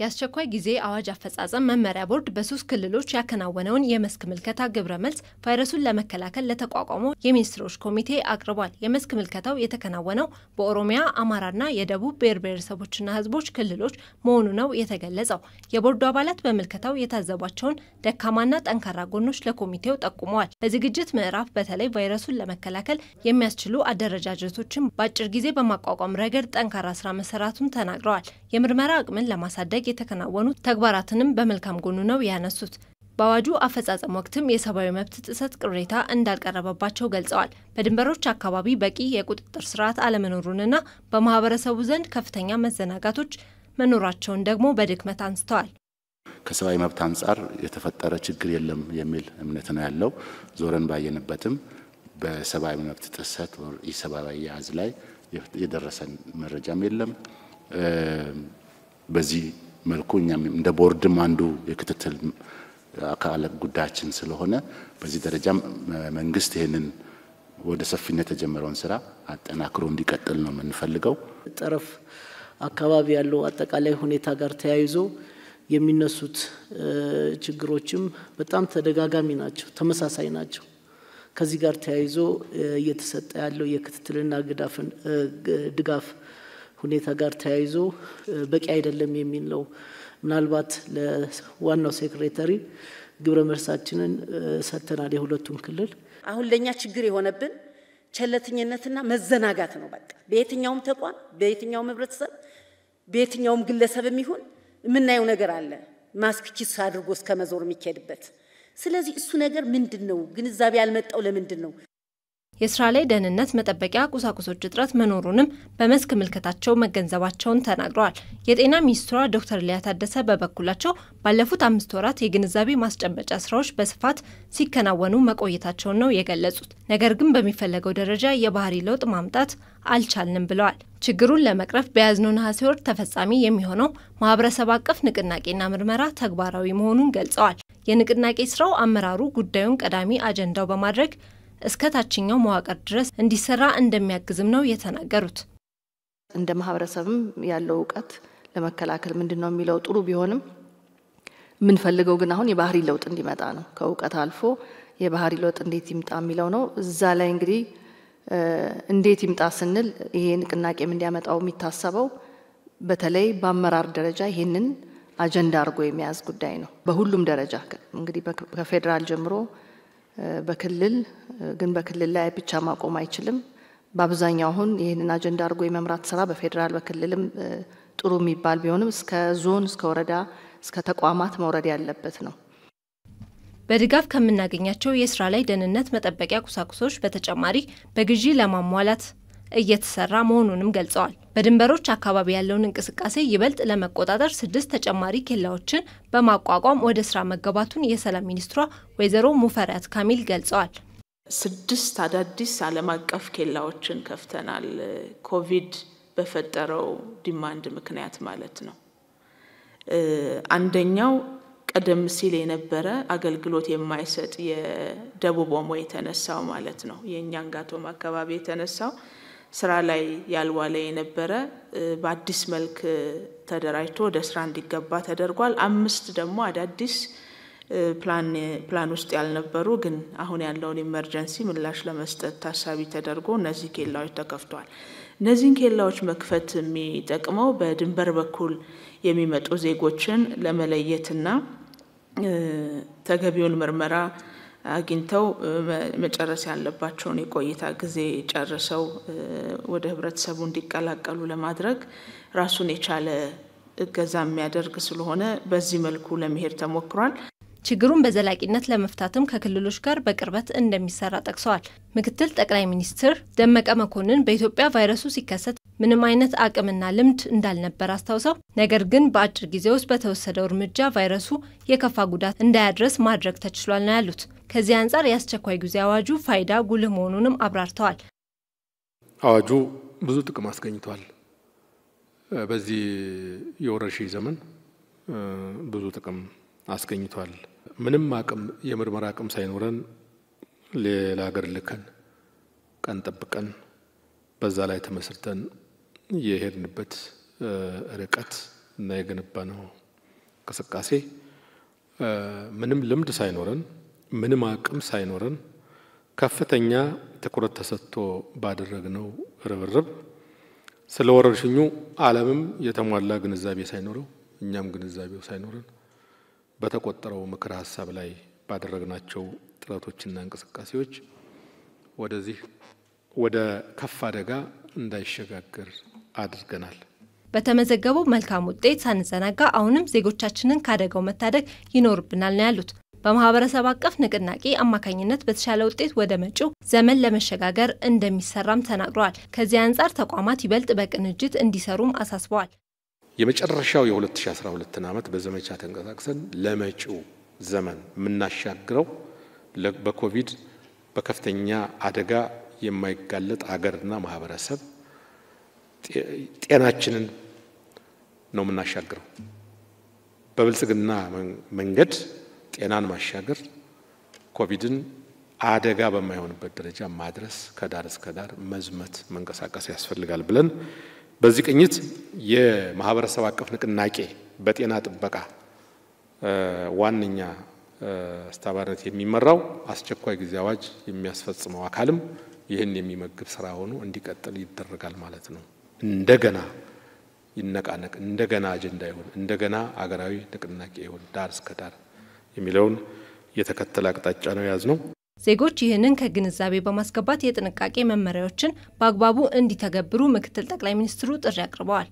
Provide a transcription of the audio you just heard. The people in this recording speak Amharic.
የአስቸኳይ ጊዜ አዋጅ አፈጻጸም መመሪያ ቦርድ በሶስት ክልሎች ያከናወነውን የመስክ ምልከታ ግብረ መልስ ቫይረሱን ለመከላከል ለተቋቋመው የሚኒስትሮች ኮሚቴ አቅርቧል። የመስክ ምልከታው የተከናወነው በኦሮሚያ፣ አማራና የደቡብ ብሔር ብሔረሰቦችና ሕዝቦች ክልሎች መሆኑ ነው የተገለጸው። የቦርዱ አባላት በምልከታው የታዘቧቸውን ደካማና ጠንካራ ጎኖች ለኮሚቴው ጠቁመዋል። በዝግጅት ምዕራፍ በተለይ ቫይረሱን ለመከላከል የሚያስችሉ አደረጃጀቶችን በአጭር ጊዜ በማቋቋም ረገድ ጠንካራ ስራ መሰራቱን ተናግረዋል። የምርመራ አቅምን ለማሳደግ የተከናወኑ ተግባራትንም በመልካም ጎኑ ነው ያነሱት። በአዋጁ አፈጻጸም ወቅትም የሰብአዊ መብት ጥሰት ቅሬታ እንዳልቀረበባቸው ገልጸዋል። በድንበሮች አካባቢ በቂ የቁጥጥር ስርዓት አለመኖሩንና በማህበረሰቡ ዘንድ ከፍተኛ መዘናጋቶች መኖራቸውን ደግሞ በድክመት አንስተዋል። ከሰብአዊ መብት አንጻር የተፈጠረ ችግር የለም የሚል እምነት ነው ያለው። ዞረን ባየንበትም በሰብአዊ መብት ጥሰት ኢሰብአዊ አያያዝ ላይ የደረሰን መረጃም የለም። በዚህ መልኩ እኛም እንደ ቦርድም አንዱ የክትትል አካል ጉዳያችን ስለሆነ በዚህ ደረጃም መንግስት ይህንን ወደ ሰፊነት የተጀመረውን ስራ አጠናክሮ እንዲቀጥል ነው የምንፈልገው። ጠረፍ አካባቢ ያለው አጠቃላይ ሁኔታ ጋር ተያይዞ የሚነሱት ችግሮችም በጣም ተደጋጋሚ ናቸው፣ ተመሳሳይ ናቸው። ከዚህ ጋር ተያይዞ እየተሰጠ ያለው የክትትልና ድጋፍ ሁኔታ ጋር ተያይዞ በቂ አይደለም የሚል ነው። ምናልባት ለዋናው secretary ግብረ መልሳችንን ሰጥተናል። የሁለቱም ክልል አሁን ለእኛ ችግር የሆነብን ቸለተኝነትና መዘናጋት ነው። በቃ በየትኛውም ተቋም፣ በየትኛውም ህብረተሰብ፣ በየትኛውም ግለሰብም ይሁን የምናየው ነገር አለ። ማስክ ኪስ አድርጎ እስከ መዞር የሚካሄድበት። ስለዚህ እሱ ነገር ምንድን ነው? ግንዛቤ ያልመጣው ለምንድን ነው? የስራ ላይ ደህንነት መጠበቂያ ቁሳቁሶች እጥረት መኖሩንም በመስክ ምልከታቸው መገንዘባቸውን ተናግረዋል። የጤና ሚኒስትሯ ዶክተር ሊያ ታደሰ በበኩላቸው ባለፉት አምስት ወራት የግንዛቤ ማስጨበጫ ስራዎች በስፋት ሲከናወኑ መቆየታቸውን ነው የገለጹት። ነገር ግን በሚፈለገው ደረጃ የባህሪ ለውጥ ማምጣት አልቻልንም ብለዋል። ችግሩን ለመቅረፍ በያዝነው ነሐሴ ወር ተፈጻሚ የሚሆነው ማህበረሰብ አቀፍ ንቅናቄና ምርመራ ተግባራዊ መሆኑን ገልጸዋል። የንቅናቄ ስራው አመራሩ ጉዳዩን ቀዳሚ አጀንዳው በማድረግ እስከ ታችኛው መዋቅር ድረስ እንዲሰራ እንደሚያግዝም ነው የተናገሩት። እንደ ማህበረሰብም ያለው እውቀት ለመከላከል ምንድን ነው የሚለው ጥሩ ቢሆንም የምንፈልገው ግን አሁን የባህሪ ለውጥ እንዲመጣ ነው። ከእውቀት አልፎ የባህሪ ለውጥ እንዴት ይምጣ የሚለው ነው። እዛ ላይ እንግዲህ እንዴት ይምጣ ስንል ይሄ ንቅናቄም እንዲያመጣው የሚታሰበው በተለይ በአመራር ደረጃ ይሄንን አጀንዳ አድርጎ የመያዝ ጉዳይ ነው። በሁሉም ደረጃ እንግዲህ ከፌዴራል ጀምሮ በክልል ግን በክልል ላይ ብቻ ማቆም አይችልም። በአብዛኛው አሁን ይህንን አጀንዳ አድርጎ የመምራት ስራ በፌዴራል በክልልም ጥሩ የሚባል ቢሆንም እስከ ዞን እስከ ወረዳ እስከ ተቋማት መውረድ ያለበት ነው። በድጋፍ ከምናገኛቸው የስራ ላይ ደህንነት መጠበቂያ ቁሳቁሶች በተጨማሪ በግዢ ለማሟላት እየተሰራ መሆኑንም ገልጸዋል። በድንበሮች አካባቢ ያለውን እንቅስቃሴ ይበልጥ ለመቆጣጠር ስድስት ተጨማሪ ኬላዎችን በማቋቋም ወደ ስራ መገባቱን የሰላም ሚኒስትሯ ወይዘሮ ሙፈሪያት ካሚል ገልጸዋል። ስድስት አዳዲስ ዓለም አቀፍ ኬላዎችን ከፍተናል። ኮቪድ በፈጠረው demand ምክንያት ማለት ነው። አንደኛው ቀደም ሲል የነበረ አገልግሎት የማይሰጥ የደቡብ ኦሞ የተነሳው ማለት ነው የኛንጋቶም አካባቢ የተነሳው ስራ ላይ ያልዋለ የነበረ በአዲስ መልክ ተደራጅቶ ወደ ስራ እንዲገባ ተደርጓል። አምስት ደግሞ አዳዲስ ፕላን ውስጥ ያልነበሩ ግን አሁን ያለውን emergency ምላሽ ለመስጠት ታሳቢ ተደርጎ እነዚህ ኬላዎች ተከፍተዋል። እነዚህን ኬላዎች መክፈት የሚጠቅመው በድንበር በኩል የሚመጡ ዜጎችን ለመለየትና ተገቢውን ምርመራ አግኝተው መጨረስ ያለባቸውን የቆይታ ጊዜ ጨርሰው ወደ ህብረተሰቡ እንዲቀላቀሉ ለማድረግ ራሱን የቻለ እገዛ የሚያደርግ ስለሆነ በዚህ መልኩ ለመሄድ ተሞክሯል። ችግሩን በዘላቂነት ለመፍታትም ከክልሎች ጋር በቅርበት እንደሚሰራ ጠቅሰዋል። ምክትል ጠቅላይ ሚኒስትር ደመቀ መኮንን በኢትዮጵያ ቫይረሱ ሲከሰት ምንም አይነት አቅምና ልምድ እንዳልነበር አስታውሰው ነገር ግን በአጭር ጊዜ ውስጥ በተወሰደው እርምጃ ቫይረሱ የከፋ ጉዳት እንዳያድረስ ማድረግ ተችሏል ነው ያሉት። ከዚህ አንጻር የአስቸኳይ ጊዜ አዋጁ ፋይዳ ጉልህ መሆኑንም አብራርተዋል። አዋጁ ብዙ ጥቅም አስገኝቷል። በዚህ የወረርሽኝ ዘመን ብዙ ጥቅም አስገኝቷል። ምንም አቅም የምርመራ አቅም ሳይኖረን ሌላ ሀገር ልከን ቀን ጠብቀን በዛ ላይ ተመስርተን የሄድንበት ርቀት እና የገነባነው እንቅስቃሴ ምንም ልምድ ሳይኖረን ምንም አቅም ሳይኖረን ከፍተኛ ትኩረት ተሰጥቶ ባደረግነው ርብርብ ስለ ወረርሽኙ ዓለምም የተሟላ ግንዛቤ ሳይኖረው እኛም ግንዛቤው ሳይኖረን በተቆጠረው ምክረ ሀሳብ ላይ ባደረግናቸው ጥረቶችና እንቅስቃሴዎች ወደዚህ ወደ ከፍ አደጋ እንዳይሸጋገር አድርገናል። በተመዘገበው መልካም ውጤት ሳንዘናጋ አሁንም ዜጎቻችንን ከአደጋው መታደግ ይኖርብናል ነው ያሉት። በማህበረሰብ አቀፍ ንቅናቄ አማካኝነት በተሻለ ውጤት ወደ መጪው ዘመን ለመሸጋገር እንደሚሰራም ተናግረዋል። ከዚህ አንጻር ተቋማት ይበልጥ በቅንጅት እንዲሰሩም አሳስበዋል። የመጨረሻው የ2012 ዓመት በዘመቻ ተንቀሳቅሰን ለመጪው ዘመን የምናሻግረው በኮቪድ በከፍተኛ አደጋ የማይጋለጥ አገርና ማህበረሰብ ጤናችንን ነው የምናሻግረው። በብልጽግና መንገድ ጤናን ማሻገር ኮቪድን አደጋ በማይሆንበት ደረጃ ማድረስ ከዳር እስከ ዳር መዝመት መንቀሳቀስ ያስፈልጋል ብለን በዚህ ቅኝት የማህበረሰብ አቀፍ ንቅናቄ በጤና ጥበቃ ዋነኛ አስተባባሪነት የሚመራው አስቸኳይ ጊዜ አዋጅ የሚያስፈጽመው አካልም ይህን የሚመግብ ስራ ሆኖ እንዲቀጥል ይደረጋል ማለት ነው። እንደገና ይነቃነቅ፣ እንደገና አጀንዳ ይሆን፣ እንደገና አገራዊ ንቅናቄ ይሆን፣ ዳር እስከ ዳር የሚለውን የተከተለ አቅጣጫ ነው የያዝ ነው። ዜጎች ይህንን ከግንዛቤ በማስገባት የጥንቃቄ መመሪያዎችን በአግባቡ እንዲተገብሩ ምክትል ጠቅላይ ሚኒስትሩ ጥሪ አቅርበዋል።